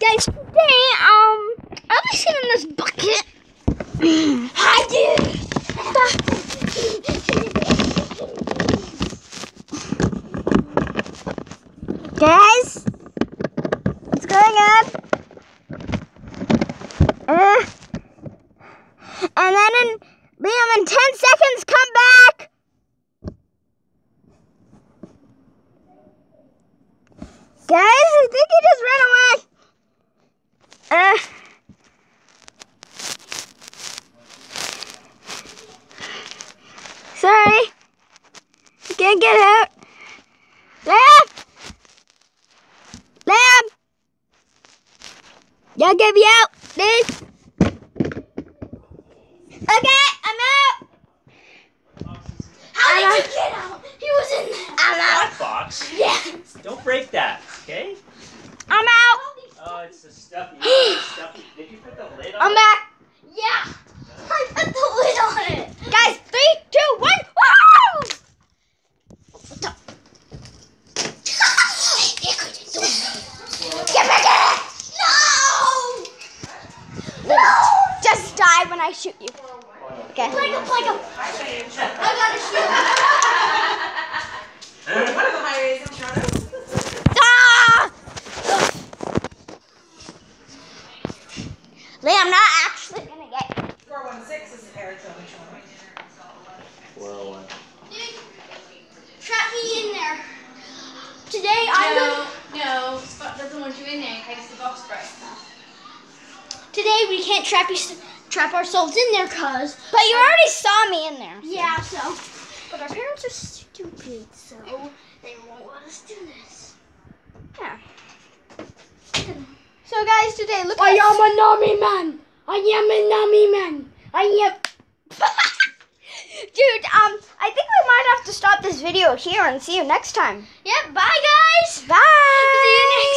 Guys, today, um, I'll be sitting in this bucket. Hi, dude. Guys, what's going on? Uh, and then in, Liam, in 10 seconds, come back. Guys, I think he just ran away. Uh. Sorry. I can't get out. Lamb! Lamb! Y'all get me out, please. Okay, I'm out. How did you get out? He was in there. I'm out. Hot box. Yeah. Don't break that, okay? I'm. Oh, it's the stuff. You the stuff. Did you put the lid on? I'm back. Yeah. I put the lid on it. Guys, three, two, one. Woo! Get back in! No. No. Just die when I shoot you. Okay. Plego, Plego. I got a shield. One Lee, I'm not actually gonna get 416 is Arizona Toronto. Well, uh, Dude, trap me in there. Today No, going. no, Scott doesn't want you in there in case the box breaks. Today we can't trap you, trap ourselves in there, cause. But you already saw me in there. Yeah. So. But our parents are stupid, so they won't let us do this. Yeah. So guys, today look. I am a Nami man. I am a Nami man. I am. Dude, um, I think we might have to stop this video here and see you next time. Yep. Bye, guys. Bye. See you next.